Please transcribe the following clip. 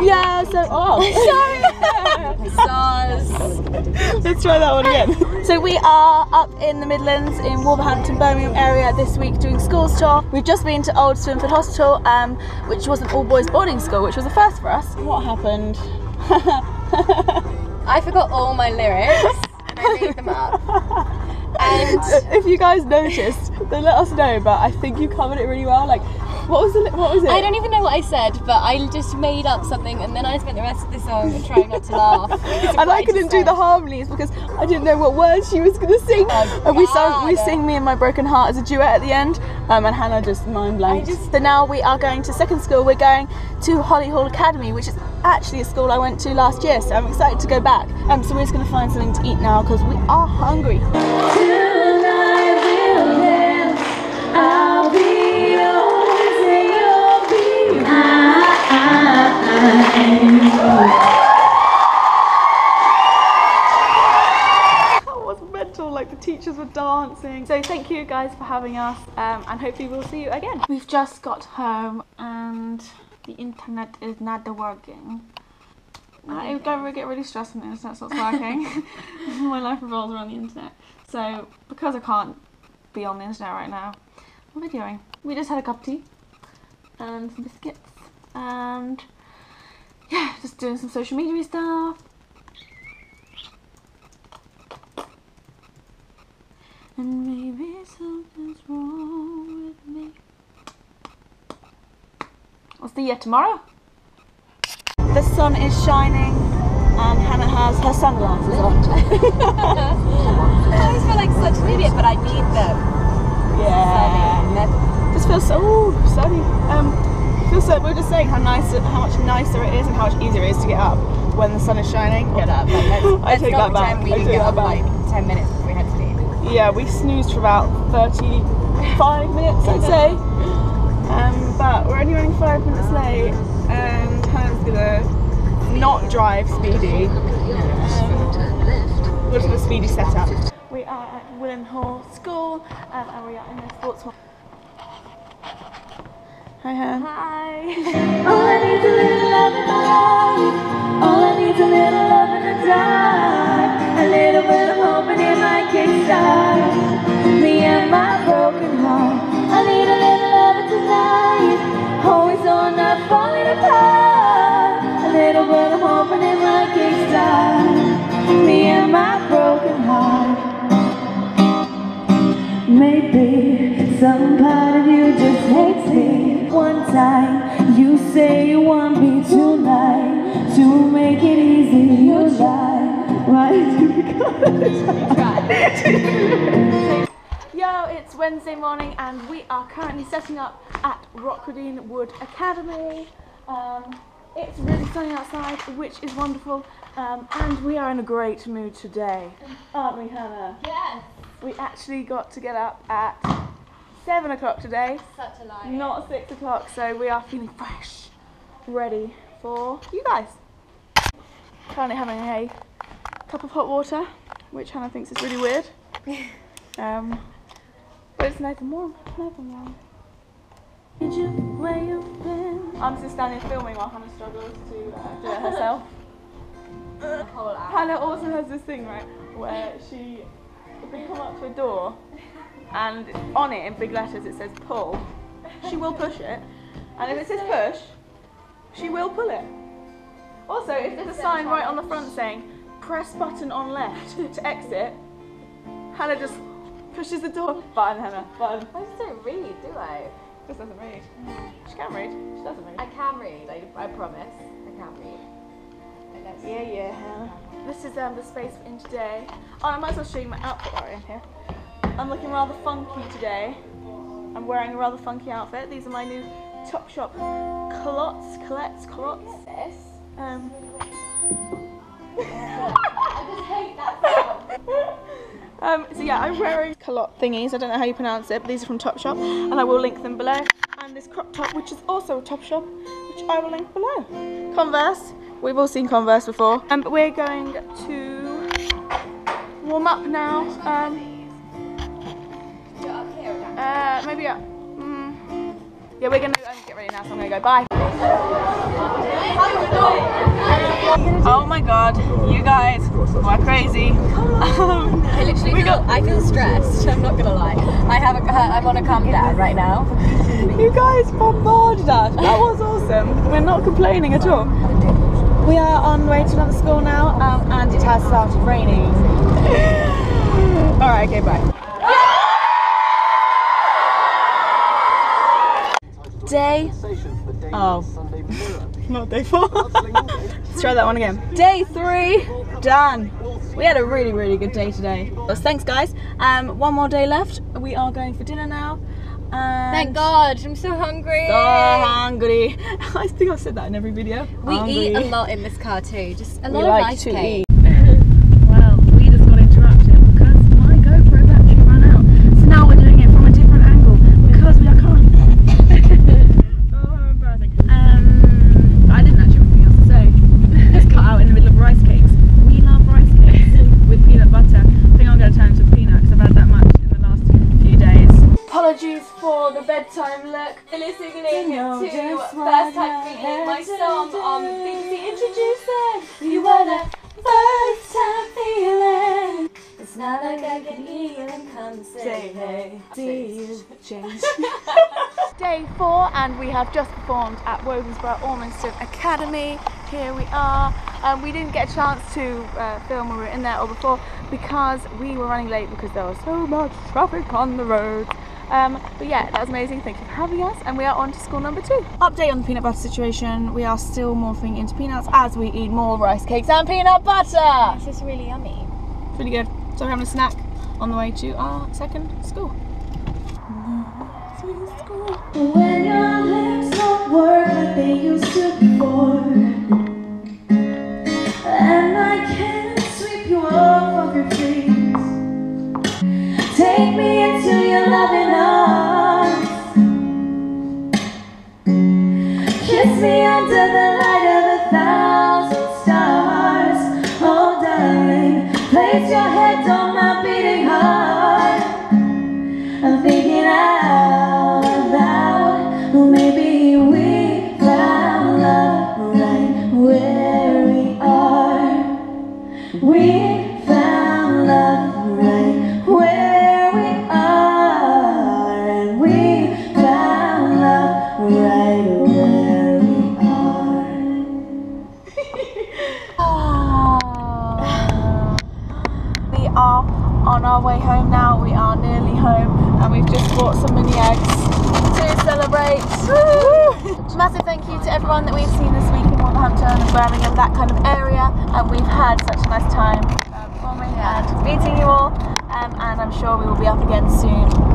Yeah, so oh Let's try that one again. So we are up in the Midlands in Wolverhampton, Birmingham area this week doing schools tour. We've just been to Old Swinford Hospital, um, which was an all boys boarding school, which was a first for us. What happened? I forgot all my lyrics and I made them up. And if you guys noticed, then let us know. But I think you covered it really well. Like, what was the what was it? I don't even know what I said, but I just made up something and then I spent the rest of the song trying not to laugh. and I couldn't do the harmonies because I didn't know what words she was gonna sing. Oh, and we sang we sing "Me and My Broken Heart" as a duet at the end, um, and Hannah just mind blank. So now we are going to second school. We're going to Holly Hall Academy, which is actually a school I went to last year. So I'm excited to go back. Um, so we're just gonna find something to eat now because we are hungry. That was mental, like the teachers were dancing. So thank you guys for having us um, and hopefully we'll see you again. We've just got home and the internet is not working. I don't get really stressed when the internet's not working. My life revolves around the internet. So because I can't be on the internet right now, what are we doing? We just had a cup of tea and some biscuits and yeah, just doing some social media stuff. And maybe something's wrong with me. What's the year tomorrow? The sun is shining and Hannah has her sunglasses on. I always feel like such an idiot, but I need them. yeah. Just feels so sunny. Um, feels so. We were just saying how nice, it- how much nicer it is, and how much easier it is to get up when the sun is shining. Get up. Like, let's, I let's take that back. we I take get that up back. like 10 minutes before we head to sleep. Yeah, we snoozed for about 35 minutes, I'd say. Um, but we're only running five minutes late, and Hannah's gonna not drive speedy. Um, we'll do the speedy setup. We are at Willen Hall School, um, and we are in the sports hall. Hi, Hannah. Hi. All I need's a little love in my life. All I need's a little love in the dark. A little bit of hope and it might kickstart me and my broken heart. I need a little love tonight. Always on up, falling apart. A little bit of hope and it might kickstart me and my broken heart. Maybe some time you say you want me tonight to make it easy. You lie. Why do you Yo, it's Wednesday morning, and we are currently setting up at Rockwoodine Wood Academy. Um, it's really sunny outside, which is wonderful, um, and we are in a great mood today, aren't we, Hannah? Yes. We actually got to get up at seven o'clock today, Such a lie. not six o'clock, so we are feeling fresh, ready for you guys. Currently having a cup of hot water, which Hannah thinks is really weird. Um, but it's nice and warm, nice and warm. Did you, where you been? I'm just standing filming while Hannah struggles to uh, do it herself. The whole hour. Hannah also has this thing, right, where she can come up to a door and on it in big letters it says pull. She will push it. And if it says push, she will pull it. Also, if there's a sign right on the front saying press button on left to exit, Hannah just pushes the door button, Hannah, button. I just don't read, do I? Just doesn't read. She can read. She doesn't read. I can read, I, I promise. I can read. Yeah, yeah. This is um, the space we're in today. Oh, I might as well show you my outfit while we're in here. I'm looking rather funky today. I'm wearing a rather funky outfit. These are my new Topshop culottes, culottes, culottes. This. Um, I just hate that sound. um, so yeah, I'm wearing culotte thingies. I don't know how you pronounce it, but these are from Topshop, and I will link them below. And this crop top, which is also a Topshop, which I will link below. Converse. We've all seen Converse before. Um, but we're going to warm up now. Um, You're up here or down? Uh, maybe uh, mm, yeah, we're gonna um, get ready now, so I'm gonna go. Bye. Oh my god, you guys are crazy. Um, I literally feel, got- I feel stressed. I'm not gonna lie. I have a, I'm on a calm down right now. you guys bombarded us. That was awesome. We're not complaining at all. We are on way to another school now, um, and it has started raining. Alright, okay, bye. Day. Oh. Not day four. Let's try that one again. Day three. Done. We had a really, really good day today. Thanks, guys. Um, one more day left. We are going for dinner now. And Thank God, I'm so hungry. So hungry. I think I've said that in every video. we eat a lot in this car too. Just a We lot of like nice to cake. eat. well, we just got interrupted because my GoPro battery ran out. So now we're doing it from a different angle because we are can't. oh, how embarrassing. Um, I didn't actually have anything else to say. It's cut out in the middle of rice cakes. We love rice cakes with peanut butter. I think I'm going to turn to peanut because I've had that much in the last few days. Apologies for the bedtime look. Listening know to first time feeling my had song on do. BBC Introducing You were the first time feeling. It's not like I can even come say hey. See you change. Day four, and we have just performed at Wodensborough Ormiston Academy. Here we are. Um, we didn't get a chance to uh, film when we were in there or before because we were running late because there was so much traffic on the roads. Um, but yeah, that was amazing. Thank you for having us, and we are on to school number two. Update on the peanut butter situation. We are still morphing into peanuts as we eat more rice cakes and peanut butter. This is really yummy. It's really good. So we're having a snack on the way to our second school. When your lips don't work like they used to some mini eggs to celebrate. Massive thank you to everyone that we've seen this week in Wolverhampton and Birmingham, that kind of area, and we've had such a nice time um, performing and meeting you all. Um, and I'm sure we will be up again soon